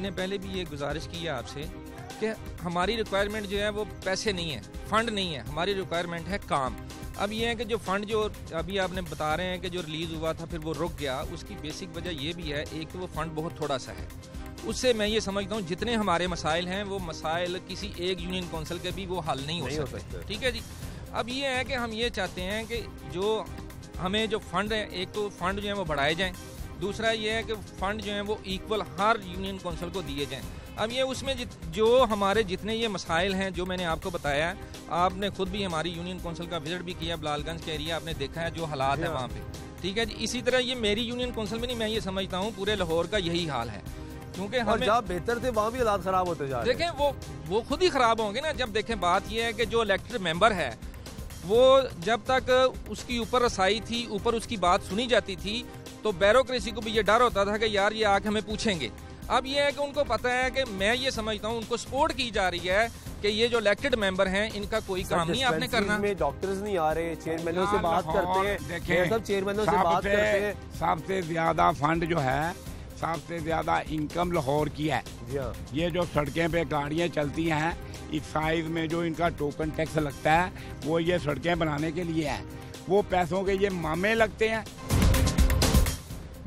میں نے پہلے بھی یہ گزارش کی ہے آپ سے کہ ہماری ریکوائرمنٹ جو ہے وہ پیسے نہیں ہے فنڈ نہیں ہے ہماری ریکوائرمنٹ ہے کام۔ اب یہ ہے کہ جو فنڈ جو ابھی آپ نے بتا رہے ہیں کہ جو ریلیز ہوا تھا پھر وہ رک گیا اس کی بیسک وجہ یہ بھی ہے ایک وہ فنڈ بہت تھوڑا سا ہے۔ اس سے میں یہ سمجھتا ہوں جتنے ہمارے مسائل ہیں وہ مسائل کسی ایک یونین کونسل کے بھی وہ حل نہیں ہو سکتے۔ ٹھیک ہے جی؟ اب یہ ہے کہ ہم یہ چاہتے ہیں کہ جو ہمیں جو فنڈ ہے ایک تو فنڈ جو ہیں وہ بڑھائے جائیں۔ دوسرا یہ ہے کہ فنڈ جو ہیں وہ ایکول ہر یونین کونسل کو دیے جائیں۔ اب یہ اس میں جو ہمارے جتنے یہ مسائل ہیں جو میں نے آپ کو بتایا ہے آپ نے خود بھی ہماری یونین کونسل کا وزٹ بھی کیا بلال گنج کے ایریا آپ نے دیکھا ہے جو حالات ہیں وہاں پہ۔ ٹھیک ہے جی اسی طرح یہ میری یونین کونسل میں نہیں میں یہ سمجھتا ہوں پورے لاہور کا یہی حال ہے۔ کیونکہ ہم جہاں بہتر تھے وہاں بھی حالات خراب ہوتے جا رہے دیکھیں وہ وہ خود ہی خراب ہوں گے نا۔ جب دیکھیں بات یہ ہے کہ جو الیکٹڈ ممبر ہے وہ جب تک اس کی اوپر رسائی تھی اوپر اس کی بات سنی جاتی تھی تو بیروکریسی کو بھی یہ ڈر ہوتا تھا کہ یار یہ آ کے ہمیں پوچھیں گے۔ اب یہ ہے کہ ان کو پتہ ہے کہ میں یہ سمجھتا ہوں ان کو سپورٹ کی جا رہی ہے کہ یہ جو الیکٹڈ ممبر ہیں ان کا کوئی کام نہیں آپ نے کرنا۔ میں ڈاکٹرز نہیں آ رہے چیئرمینوں سے بات کرتے ہیں۔ سب چیئرمینوں سے بات کرتے ہیں۔ سب سے زیادہ فنڈ جو ہے سب سے زیادہ انکم لاہور کی ہے۔ جی ہاں۔ یہ جو سڑکیں پہ گاڑیاں چلتی ہیں اس سائز میں جو ان کا ٹوکن ٹیکس لگتا ہے وہ یہ سڑکیں بنانے کے لیے ہے۔ وہ پیسوں کے یہ مامے لگتے ہیں۔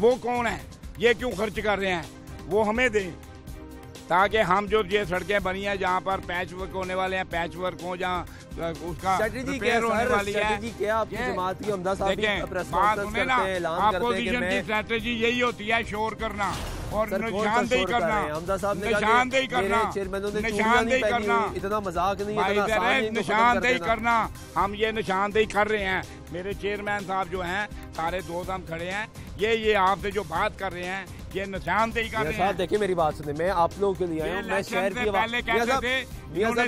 وہ کون ہیں؟ یہ کیوں خرچ کر رہے ہیں؟ وہ ہمیں دیں۔ تاکہ ہم جو یہ سڑکیں بنی ہیں جہاں پر پیچ ورک ہونے والے ہیں پیچ ورک ہوں جہاں اس کا ہونے والی ہے اپوزیشن کی اسٹریٹجی یہی ہوتی ہے شور کرنا اور نشاندہی کرنا۔ نشاندہی کرنا۔ نشاندہی کرنا۔ اتنا مذاق نہیں نشاندہی کرنا۔ ہم یہ نشاندہی کر رہے ہیں۔ میرے چیئرمین صاحب جو ہیں سارے دوست ہم کھڑے ہیں۔ یہ یہ آپ سے جو بات کر رہے ہیں یہ نشاندہی کر رہے ہیں۔ دیکھیں میری بات سنیں میں آپ لوگوں کے لیے آیا ہوں میں شہر کی عوام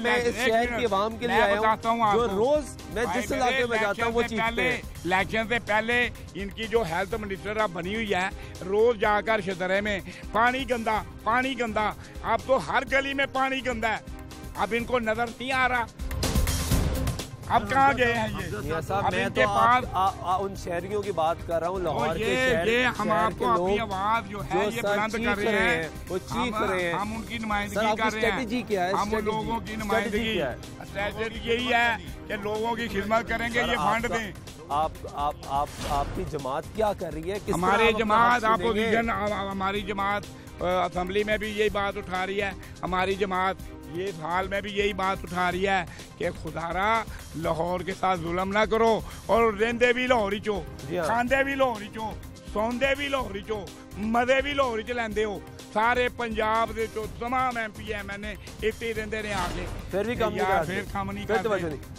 میں اس شہر کی عوام کے لیے آیا ہوں جو روز میں جس علاقے میں جاتا ہوں وہ چیختے ہیں الیکشن سے پہلے ان کی جو ہیلتھ منسٹر اب بنی ہوئی ہے روز جا کر شدرے میں پانی گندا پانی گندا۔ اب تو ہر گلی میں پانی گندا ہے۔ اب ان کو نظر نہیں آ رہا۔ اب کہاں گئے ہیں یہ؟ ان کے پاس ان شہریوں کی بات کر رہا ہوں لاہور کے شہر ہم آپ کو اپنی آواز جو ہے یہ بلند کر رہے ہیں۔ وہ چیخ رہے ہیں۔ ہم ان کی نمائندگی کر رہے ہیں۔ ہم ان لوگوں کی نمائندگی اسٹریٹجی یہی ہے کہ لوگوں کی خدمت کریں گے یہ فنڈ دیں۔ آپ آپ آپ آپ کی جماعت کیا کر رہی ہے؟ ہماری جماعت اپوزیشن ہماری جماعت اسمبلی میں بھی یہی بات اٹھا رہی ہے۔ ہماری جماعت یہ حال میں بھی یہی بات اٹھا رہی ہے کہ خدارا لاہور کے ساتھ ظلم نہ کرو اور رہندے بھی لاہوری چو جی ہاں۔ کھاندے بھی لاہوری چو سوندے بھی لاہوری چو مدے بھی لاہوری چ لیندے ہو۔ سارے پنجاب دے چو تمام ایم پی ایم نے اتنے رہندے نے آگے۔ پھر بھی کم نہیں پھر کم نہیں کرتے۔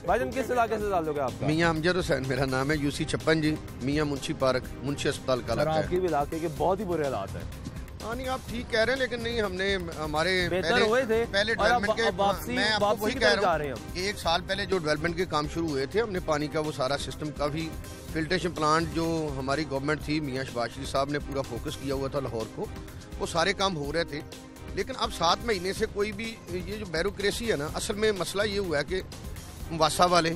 بھائی کس علاقے سے تعلق ہے آپ کا؟ میاں امجد حسین میرا نام ہے یو سی چھپن جی میاں منشی پارک منشی اسپتال کا علاقہ ہے۔ آپ بھی علاقے کے بہت ہی برے حالات ہیں۔ ہاں نہیں آپ ٹھیک کہہ رہے ہیں لیکن نہیں ہم نے ہمارے پہلے ڈیولپمنٹ کے میں آپ کو وہی کہہ رہا ہوں کہ ایک سال پہلے جو ڈیولپمنٹ کے کام شروع ہوئے تھے ہم نے پانی کا وہ سارا سسٹم کافی فلٹریشن پلانٹ جو ہماری گورنمنٹ تھی میاں شباز شریف صاحب نے پورا فوکس کیا ہوا تھا لاہور کو وہ سارے کام ہو رہے تھے۔ لیکن اب سات مہینے سے کوئی بھی یہ جو بیروکریسی ہے نا اصل میں مسئلہ یہ ہوا ہے کہ واسا والے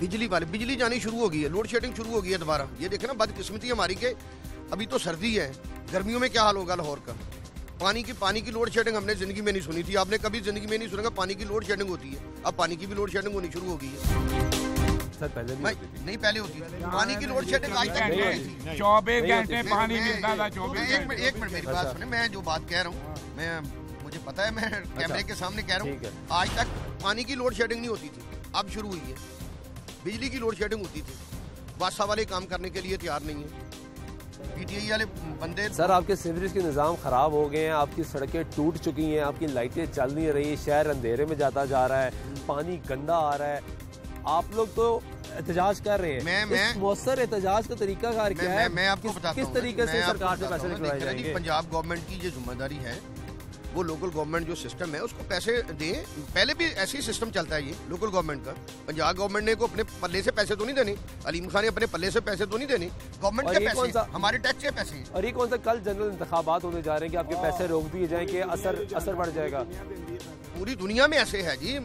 بجلی والے بجلی جانی شروع ہو گئی ہے لوڈ شیڈنگ شروع ہو گئی ہے دوبارہ۔ یہ دیکھیں نا بدقسمتی ہماری کہ ابھی تو سردی ہے۔ گرمیوں میں کیا حال ہوگا لاہور کا؟ پانی کی پانی کی لوڈ شیڈنگ ہم نے زندگی میں نہیں سنی تھی۔ آپ نے کبھی زندگی میں نہیں سنا گا پانی کی لوڈ شیڈنگ ہوتی ہے۔ اب پانی کی بھی لوڈ شیڈنگ ہونی شروع ہو گئی ہے۔ نہیں پہلے ہوتی پانی کی لوڈ شیڈنگ آج تک نہیں چوبیس گھنٹے پانی ملتا تھا ایک منٹ میری بات سنیں۔ میں جو بات کہہ رہا ہوں میں مجھے پتا ہے میں کیمرے کے سامنے کہہ رہا ہوں۔ آج تک پانی کی لوڈ شیڈنگ نہیں ہوتی تھی۔ اب شروع ہوئی ہے۔ بجلی کی لوڈ شیڈنگ ہوتی تھی۔ بادشاہ والے کام کرنے کے لیے تیار نہیں ہے۔ پی ٹی آئی والے بندے سر آپ کے سیوریج کے نظام خراب ہو گئے ہیں آپ کی سڑکیں ٹوٹ چکی ہیں آپ کی لائٹیں چل نہیں رہی شہر اندھیرے میں جاتا جا رہا ہے پانی گندا آ رہا ہے۔ آپ لوگ تو احتجاج کر رہے ہیں۔ میں مؤثر احتجاج کا طریقہ کار کیا ہے؟ میں آپ کو بتاتا ہوں کس طریقے سے سرکار سے پیسے نکلوائے جائیں گے؟ پنجاب گورنمنٹ کی یہ ذمہ داری ہے وہ لوکل گورنمنٹ جو سسٹم ہے اس کو پیسے دیں۔ پہلے بھی ایسی سسٹم چلتا ہے یہ لوکل گورنمنٹ کا۔ پنجاب گورنمنٹ نے کو اپنے پلے سے پیسے تو نہیں دینے۔ علیم خان نے اپنے پلے سے پیسے تو نہیں دینے۔ گورنمنٹ کے پیسے ہمارے ٹیکس کے پیسے اور یہ کون سا کل جنرل انتخابات ہونے جا رہے ہیں کہ آپ کے پیسے روک دیے جائیں کہ اثر اثر بڑھ جائے گا؟ پوری دنیا میں ایسے ہے جی۔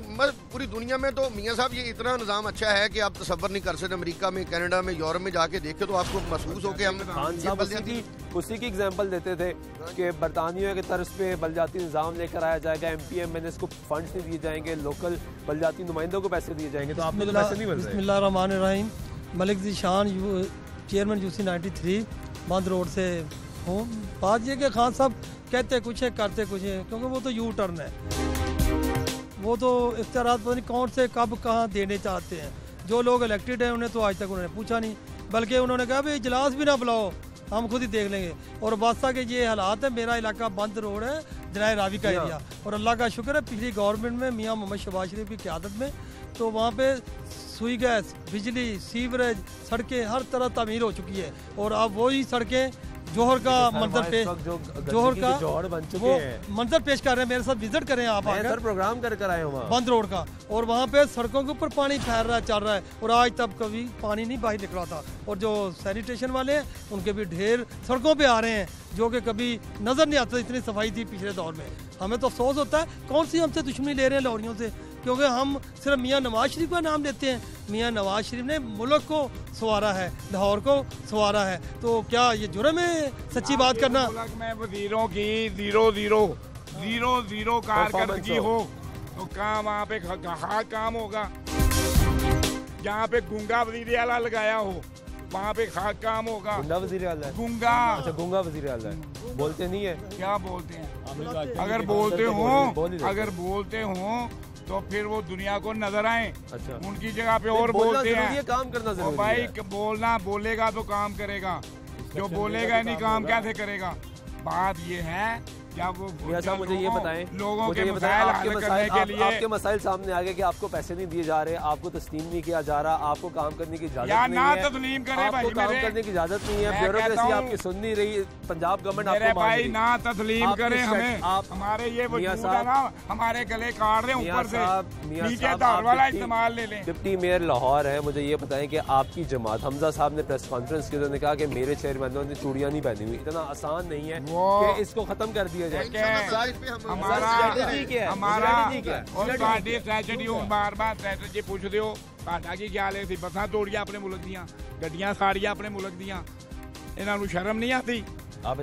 پوری دنیا میں تو میاں صاحب یہ اتنا نظام اچھا ہے کہ آپ تصور نہیں کر سکتے۔ امریکہ میں کینیڈا میں یورپ میں جا کے دیکھے تو آپ کو محسوس ہو کے ہم اسی کی اگزامپل دیتے تھے کہ برطانیہ کے طرز پہ بلجاتی نظام لے کر آیا جائے گا M P M N S کو فنڈس نہیں دیے جائیں گے لوکل بلجاتی نمائندوں کو پیسے دیے جائیں گے تو آپ کو پیسے نہیں رہے۔ بسم اللہ الرحمن الرحیم Malik Zeeshan chairman U C ninety three Bund road سے ہوں۔ بات یہ کہ خان صاحب کہتے کچھ ہے کرتے کچھ ہے کیونکہ وہ تو یو ٹرن ہے۔ وہ تو اختیارات پتہ نہیں کون سے کب کہاں دینے چاہتے ہیں۔ جو لوگ الیکٹڈ ہیں انہیں تو آج تک انہوں نے پوچھا نہیں بلکہ انہوں نے کہا بھائی اجلاس بھی نہ بلاؤ۔ ہم خود ہی دیکھ لیں گے۔ اور بادشاہ کے یہ حالات ہیں، میرا علاقہ بند روڈ ہے جنائے راوی کا ایریا اور اللہ کا شکر ہے، پچھلی گورنمنٹ میں میاں محمد شباز شریف کی قیادت میں۔ تو وہاں پہ سوئی گیس، بجلی، سیوریج، سڑکیں ہر طرح تعمیر ہو چکی ہے۔ اور اب وہی سڑکیں جوہر کا منظر پیش جوہر کا وہ منظر پیش کر رہے ہیں میرے ساتھ وزٹ کریں آپ پروگرام کر کر آئے بند روڈ کا۔ اور وہاں پہ سڑکوں کے اوپر پانی پھیل رہا ہے چل رہا ہے۔ اور آج تب کبھی پانی نہیں باہر نکلا تھا۔ اور جو سینیٹیشن والے ہیں ان کے بھی ڈھیر سڑکوں پہ آ رہے ہیں جو کہ کبھی نظر نہیں آتا اتنی صفائی تھی پچھلے دور میں۔ ہمیں تو افسوس ہوتا ہے کون سی ہم سے دشمنی لے رہے ہیں لاہوریوں سے؟ کیونکہ ہم صرف میاں نواز شریف کا نام لیتے ہیں۔ میاں نواز شریف نے ملک کو سوارا ہے لاہور کو سوارا ہے۔ تو کیا یہ جرم ہے سچی بات کرنا؟ میں وزیروں کی زیرو زیرو زیرو زیرو کارکردگی ہو۔ تو کام وہاں پہ کام ہوگا۔ جہاں پہ گنگا وزیر اعلیٰ لگایا ہو وہاں پہ خاک کام ہوگا۔ گنگا وزیر اعلیٰ گنگا اچھا گنگا وزیر اعلیٰ بولتے نہیں ہے۔ کیا بولتے ہیں؟ اگر بولتے ہوں اگر بولتے ہوں تو پھر وہ دنیا کو نظر آئیں۔ اچھا۔ ان کی جگہ پہ اور بولتے ہیں۔ کام کرنا بھائی بولنا بولے گا تو کام کرے گا۔ جو بولے گا نہیں کام کیسے کرے گا؟ بات یہ ہے مجھے یہ بتائیں لوگوں کے آپ کے مسائل سامنے آگے کہ آپ کو پیسے نہیں دیے جا رہے آپ کو تسلیم نہیں کیا جا رہا آپ کو کام کرنے کی اجازت نہیں ہے آپ کو کام کرنے کی اجازت نہیں ہے بیوروکریسی آپ کی سن نہیں رہی پنجاب گورنمنٹ آپ کو بھائی نہ تسلیم کریں ہمیں۔ ہمارے یہ وجود ہے نا ہمارے گلے کاٹ رہے ہیں اوپر سے۔ نیچے دار والا استعمال لے لیں۔ ڈپٹی میئر لاہور ہے مجھے یہ بتائیں کہ آپ کی جماعت حمزہ صاحب نے پریس کانفرنس کی انہوں نے کہا کہ میرے چیئرمینوں نے چوڑیاں نہیں پہنی ہوئی۔ اتنا آسان نہیں ہے کہ اس کو ختم کر دیا بار بار اسٹریٹجی پوچھ دیو کی خیال ہے؟ بساں توڑیا اپنے ملک دیاں۔ گڈیاں ساڑیاں اپنے ملک دیاں۔ انہاں نو شرم نہیں آتی؟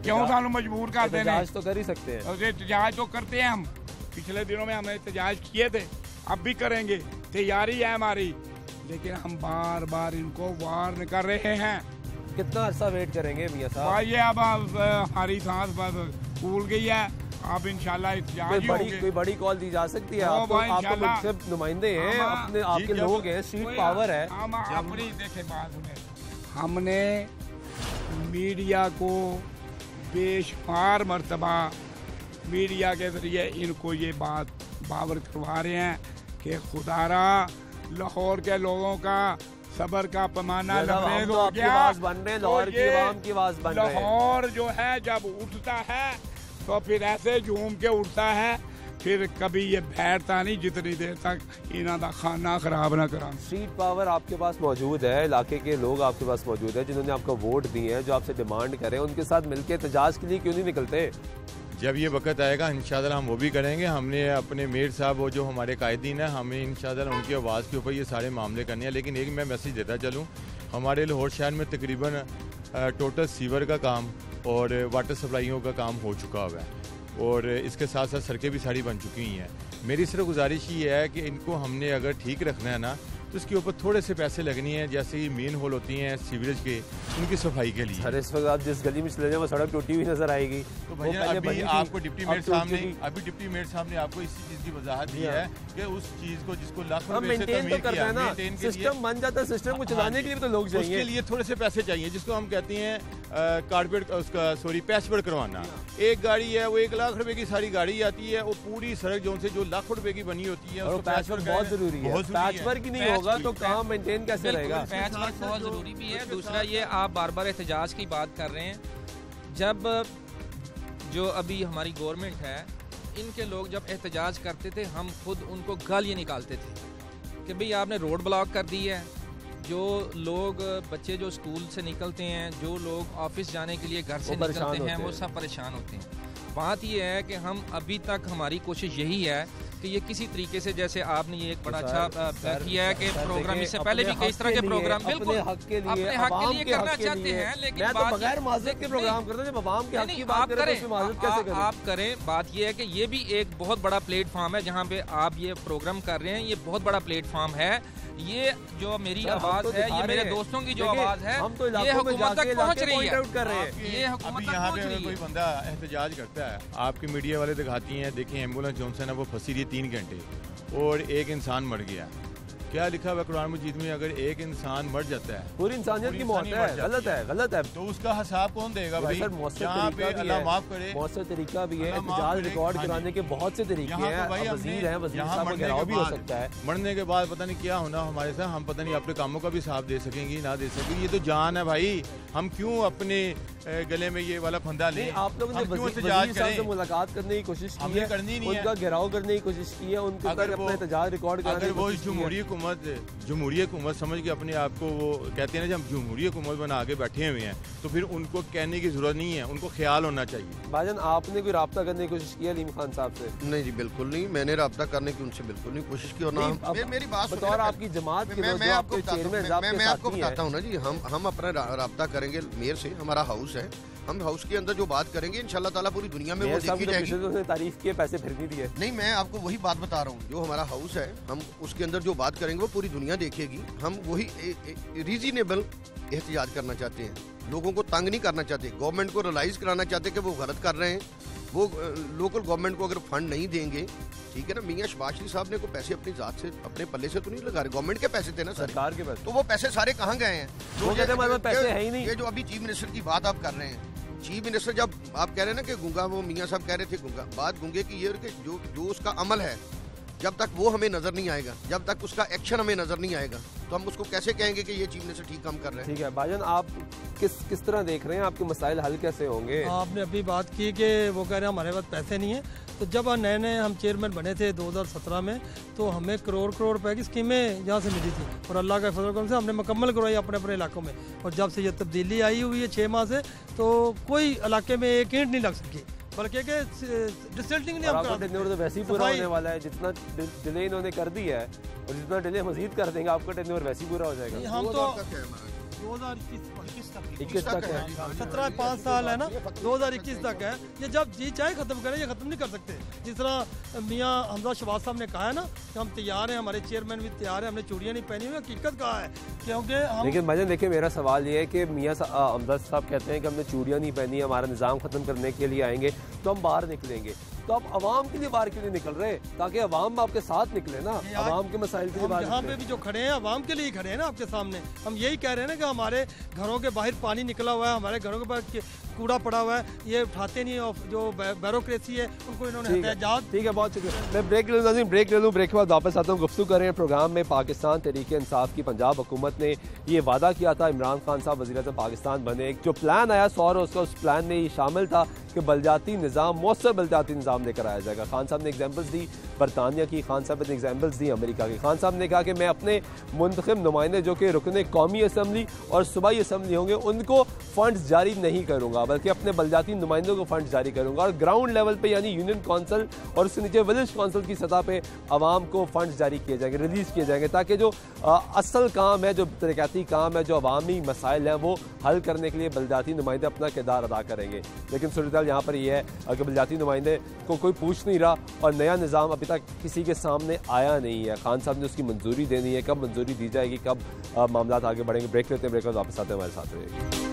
کیوں سانو مجبور کرتے ہیں تو کر ہی سکتے ہیں۔ احتجاج تو کرتے ہیں ہم۔ پچھلے دنوں میں ہم نے احتجاج کیے تھے اب بھی کریں گے۔ تیاری ہے ہماری۔ لیکن ہم بار بار ان کو وارن کر رہے ہیں۔ کتنا عرصہ ویٹ کریں گے میاں صاحب؟ یہ اب ہماری سانس بس پھول گئی ہے۔ اب انشاءاللہ اتجاج بڑی کوئی بڑی کال دی جا سکتی ہے۔ آپ آپ کو سے نمائندے ہیں۔ اپنے آپ کے لوگ ہیں سیٹ پاور ہے۔ ہم نے میڈیا کو بے شمار مرتبہ میڈیا کے ذریعے ان کو یہ بات باور کروا رہے ہیں کہ خدا را لاہور کے لوگوں کا صبر کا پیمانہ لبریز ہو گیا۔ لاہور جو ہے جب اٹھتا ہے تو پھر ایسے جھوم کے اٹھتا ہے۔ پھر کبھی یہ بیٹھتا نہیں جتنی دیر تک انہوں دا کھانا خراب نہ کرا۔ سٹریٹ پاور آپ کے پاس موجود ہے علاقے کے لوگ آپ کے پاس موجود ہے جنہوں نے آپ کو ووٹ دی ہیں جو آپ سے ڈیمانڈ کریں ان کے ساتھ مل کے احتجاج کے لیے کیوں نہیں نکلتے؟ جب یہ وقت آئے گا، انشاءاللہ ہم وہ بھی کریں گے۔ ہم نے اپنے میر صاحب، وہ جو ہمارے قائدین ہیں، ہمیں انشاءاللہ ان کی آواز کے اوپر یہ سارے معاملے کرنے ہیں۔ لیکن ایک میں میسیج دیتا چلوں۔ ہمارے لاہور شہر میں تقریباً ٹوٹل سیور کا کام اور واٹر سپلائیوں کا کام ہو چکا ہوا ہے۔ اور اس کے ساتھ ساتھ سڑکیں بھی ساری بن چکی ہیں۔ میری صرف گزارش یہ ہے کہ ان کو ہم نے اگر ٹھیک رکھنا ہے نا تو اس کے اوپر تھوڑے سے پیسے لگنی ہیں جیسے یہ مین ہول ہوتی ہیں سیوریج کے ان کی صفائی کے لیے۔ سر اس وقت آپ جس گلی میں چلے جائیں وہ سڑک ٹوٹی ہوئی نظر آئے گی۔ تو ابھی آپ کو ڈپٹی میئر صاحب نے ابھی ڈپٹی میئر صاحب نے آپ کو اسی چیز کی وضاحت دی ہے کہ اس چیز کو جس کو لاکھ روپے سے تعمیر کیا سسٹم بن جاتا ہے سسٹم کو چلانے کے لیے تو لوگ چاہیے اس کے لیے تھوڑے سے پیسے چاہیے جس کو ہم کہتے ہیں کارپیٹ اس کا سوری پیچ ورک کروانا ایک گاڑی ہے وہ ایک لاکھ روپے کی ساری گاڑی آتی ہے وہ پوری سڑک جو سے جو لاکھ روپے کی بنی ہوتی ہے پیچ ورک بہت ضروری ہے۔ پیچ ورک نہیں ہوگا۔ تو کام مینٹین کیسے رہے گا؟ پیچ ورک بہت ضروری بھی ہے۔ دوسرا یہ آپ بار بار احتجاج کی بات کر رہے ہیں۔ جب جو ابھی ہماری گورنمنٹ ہے ان کے لوگ جب احتجاج کرتے تھے ہم خود ان کو گل یہ نکالتے تھے کہ بھئی آپ نے روڈ بلاک کر دی ہے۔ جو لوگ بچے جو اسکول سے نکلتے ہیں جو لوگ آفس جانے کے لیے گھر سے نکلتے ہیں وہ سب پریشان ہوتے ہیں۔ بات یہ ہے کہ ہم ابھی تک ہماری کوشش یہی ہے کہ یہ کسی طریقے سے جیسے آپ نے یہ ایک بڑا اچھا کیا ہے کہ پروگرام اس سے پہلے بھی کئی طرح کے پروگرام بالکل اپنے حق کے لیے کرنا چاہتے ہیں لیکن بغیر معذرت کے پروگرام کرتے ہیں جب عوام کے حق کی بات کریں تو معذرت کیسے کریں؟ آپ کریں بات یہ ہے کہ یہ بھی ایک بہت بڑا پلیٹ فارم ہے جہاں پہ آپ یہ پروگرام کر رہے ہیں یہ بہت بڑا پلیٹ فارم ہے۔ یہ جو میری آواز ہے یہ میرے دوستوں کی جو آواز ہے یہ حکومت تک پہنچ رہی ہے۔ یہ حکومت تک پہنچ رہی ہے۔ کوئی بندہ احتجاج کرتا ہے۔ آپ کی میڈیا والے دکھاتی ہیں دیکھیں ایمبولینس جونسن ہے وہ پھنسی رہی تین گھنٹے اور ایک انسان مر گیا۔ کیا لکھا ہوا قرآن مجید میں؟ اگر ایک انسان مر جاتا ہے پوری انسانیت کی موت ہے غلط ہے غلط ہے۔ تو اس کا حساب کون دے گا بھائی یہاں پہ اللہ معاف کرے۔ مؤثر طریقہ بھی ہے احتجاج ریکارڈ ہاں کرانے جی۔ کے بہت سے طریقے ہیں وزیر ہیں وزیر صاحب کا گھراؤ بھی ہو سکتا ہے۔ مرنے کے بعد پتہ نہیں کیا ہونا ہمارے ساتھ ہم پتہ نہیں اپنے کاموں کا بھی صاف دے سکیں گی نہ دے سکیں گی۔ یہ تو جان ہے بھائی۔ ہم کیوں اپنے گلے میں یہ والا پھندا لیں؟ آپ لوگوں نے وزیر صاحب سے ملاقات کرنے کی کوشش کی ہے ان کا گھراؤ کرنے کی کوشش کی ہے ان کے اپنا احتجاج ریکارڈ کرنے کی کوشش کی ہے۔ حکومت جمہوری حکومت سمجھ کے اپنے آپ کو وہ کہتے ہیں نا جب جمہوری حکومت بنا کے بیٹھے ہوئے ہیں تو پھر ان کو کہنے کی ضرورت نہیں ہے ان کو خیال ہونا چاہیے۔ بھائی جان آپ نے کوئی رابطہ کرنے کی کوشش کی علیم خان صاحب سے؟ نہیں جی بالکل نہیں۔ میں نے رابطہ کرنے کی ان سے بالکل نہیں کوشش کی اور میری بات بطور آپ کی جماعت کے میں آپ کو بتاتا ہوں نا جی ہم اپنا رابطہ کریں گے میئر سے ہمارا ہاؤس ہے۔ ہم ہاؤس کے اندر جو بات کریں گے انشاءاللہ تعالیٰ پوری دنیا میں وہ دیکھی جائے گی۔ تعریف کیے پیسے پھر نہیں دیے۔ نہیں میں آپ کو وہی بات بتا رہا ہوں۔ جو ہمارا ہاؤس ہے ہم اس کے اندر جو بات کریں گے وہ پوری دنیا دیکھے گی۔ ہم وہی ریزنیبل احتجاج کرنا چاہتے ہیں۔ لوگوں کو تنگ نہیں کرنا چاہتے۔ گورنمنٹ کو ریلائز کرانا چاہتے کہ وہ غلط کر رہے ہیں۔ وہ لوکل گورنمنٹ کو اگر فنڈ نہیں دیں گے ٹھیک ہے نا میاں شباشری صاحب نے کو پیسے اپنی ذات سے اپنے پلے سے تو نہیں لگا رہے؟ گورنمنٹ کے پیسے تھے نا سرکار کے پیسے۔ تو وہ پیسے سارے کہاں گئے ہیں؟ یہ جو ابھی چیف منسٹر کی بات آپ کر رہے ہیں۔ چیف منسٹر جب آپ کہہ رہے ہیں نا کہ گنگا وہ میاں صاحب کہہ رہے تھے گنگا۔ بات گنگے کی یہ کہ جو جو اس کا عمل ہے جب تک وہ ہمیں نظر نہیں آئے گا جب تک اس کا ایکشن ہمیں نظر نہیں آئے گا تو ہم اس کو کیسے کہیں گے کہ یہ چیف منسٹر ٹھیک کام کر رہے ہیں؟ ٹھیک ہے بھائی آپ کس کس طرح دیکھ رہے ہیں؟ آپ کے مسائل حل کیسے ہوں گے؟ آپ نے ابھی بات کی کہ وہ کہہ رہے ہیں ہمارے پاس پیسے نہیں ہیں تو جب نئے نئے ہم چیئرمین بنے تھے دو ہزار سترہ میں تو ہمیں کروڑ کروڑ روپے کی اسکیمیں یہاں سے ملی تھی۔ اور اللہ کا فضل کرم سے ہم نے مکمل کروائی اپنے اپنے علاقوں میں۔ اور جب سے یہ تبدیلی آئی ہوئی ہے چھ ماہ سے تو کوئی علاقے میں ایک اینٹ نہیں لگ سکی۔ بلکہ کہ ڈسلٹنگ نہیں ہم ٹینور تو ویسے ہی پورا ہونے والا ہے جتنا ڈیلے انہوں نے کر دی ہے اور جتنا ڈیلے مزید کر دیں گے آپ کا ٹینور ویسے ہی پورا ہو جائے گا۔ ہم تو دو ہزار اکیس تک ہے۔ سترہ پانچ سال ہے نا۔ دو ہزار اکیس تک ہے۔ یہ جب جی چاہے ختم کریں یہ ختم نہیں کر سکتے۔ جس طرح میاں حمزہ شباز صاحب نے کہا ہے نا کہ ہم تیار ہیں ہمارے چیئرمین بھی تیار ہیں ہم نے چوڑیاں نہیں پہنی ہوئی حقیقت کہا ہے؟ کیونکہ لیکن مجھے دیکھیں میرا سوال یہ ہے کہ میاں حمزہ صاحب کہتے ہیں کہ ہم نے چوڑیاں نہیں پہنی ہمارا نظام ختم کرنے کے لیے آئیں گے تو ہم باہر نکلیں گے۔ تو آپ عوام کے لیے باہر کے لیے نکل رہے تاکہ عوام آپ کے ساتھ نکلے نا عوام کے مسائل کے لیے یہاں پہ بھی جو کھڑے ہیں عوام کے لیے کھڑے ہیں نا آپ کے سامنے۔ ہم یہی کہہ رہے ہیں نا کہ ہمارے گھروں کے باہر پانی نکلا ہوا ہے ہمارے گھروں کے باہر کوڑا پڑا ہوا ہے یہ اٹھاتے نہیں جو بیوروکریسی ہے ان کو انہوں نے احتجاج ٹھیک ہے بہت شکریہ۔ میں بریک لے لوں بریک لے لوں۔ بریک کے بعد واپس آتا ہوں گفتگو کر رہے ہیں پروگرام میں پاکستان تحریک انصاف کی پنجاب حکومت نے یہ وعدہ کیا تھا۔ عمران خان صاحب وزیر اعظم پاکستان بنے۔ جو پلان آیا سور اس کا اس پلان میں یہ شامل تھا کہ بلجاتی نظام مؤثر بلجاتی نظام لے کر آیا جائے گا۔ خان صاحب نے ایگزامپلس دی۔ برطانیہ کی خان صاحب نے ایگزامپلس دی، امریکہ کی۔ خان صاحب نے کہا کہ میں اپنے منتخب نمائندے جو کہ رکن قومی اسمبلی اور صوبائی اسمبلی ہوں گے، ان کو فنڈز جاری نہیں کروں گا، بلکہ اپنے بلجاتی نمائندوں کو فنڈ جاری کروں گا۔ اور گراؤنڈ لیول پہ یعنی یونین کونسل اور اس کے نیچے ولیج کونسل کی سطح پہ عوام کو فنڈ جاری کیے جائیں گے ریلیز کیے جائیں گے، تاکہ جو اصل کام ہے، جو ترقیاتی کام ہے، جو عوامی مسائل ہیں، وہ حل کرنے کے لیے بلجاتی نمائندے اپنا کردار ادا کریں گے۔ لیکن صورتحال یہاں پر یہ ہے کہ بلجاتی نمائندے کو کوئی پوچھ نہیں رہا اور نیا نظام ابھی تک کسی کے سامنے آیا نہیں ہے۔ خان صاحب نے اس کی منظوری دینی ہے۔ کب منظوری دی جائے گی؟ کب معاملات آگے بڑھیں گے؟ بریک لیتے ہیں، بریک واپس آتے ہیں ہمارے ساتھ رہے گی۔